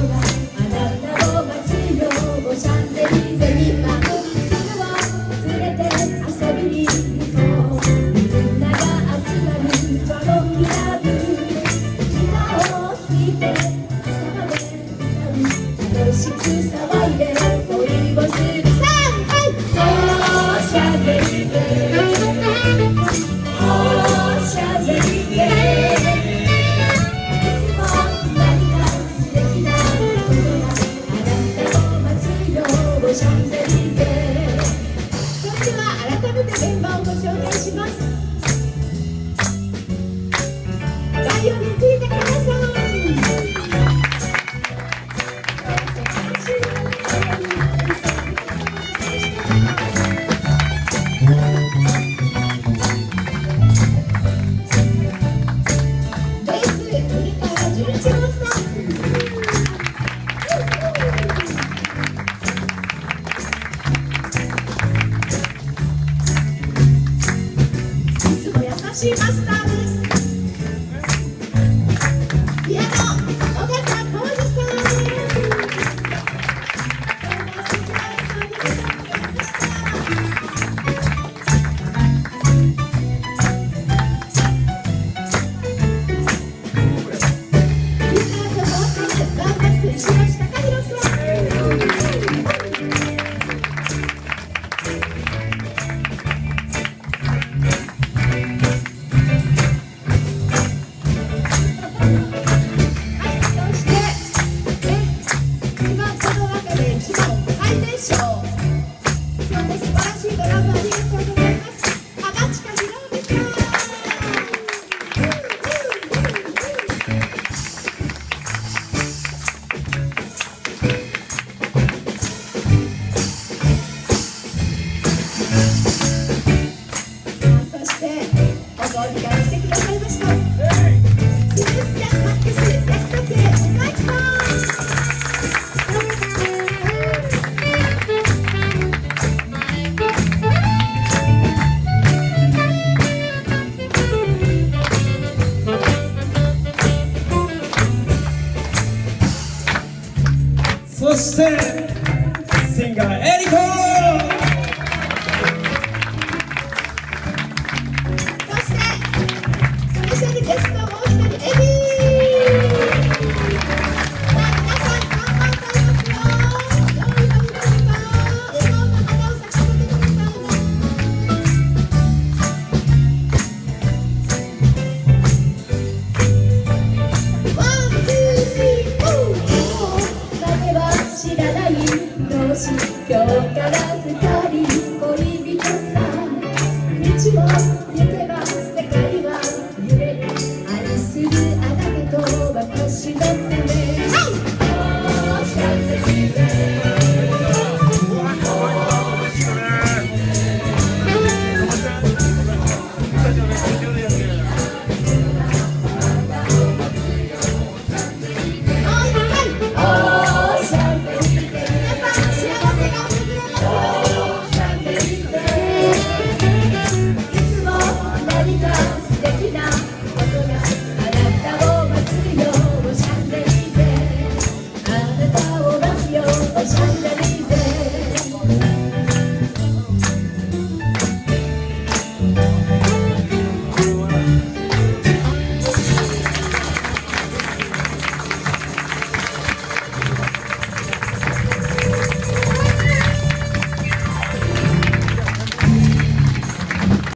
しまはこの中で一番高いでしょうそしてシンガーエリコ Thank you.